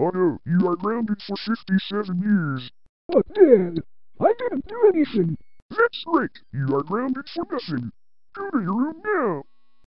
Oh, AUTO, you are grounded for 57 years. But Dad, I didn't do anything. That's right, you are grounded for nothing. Go to your.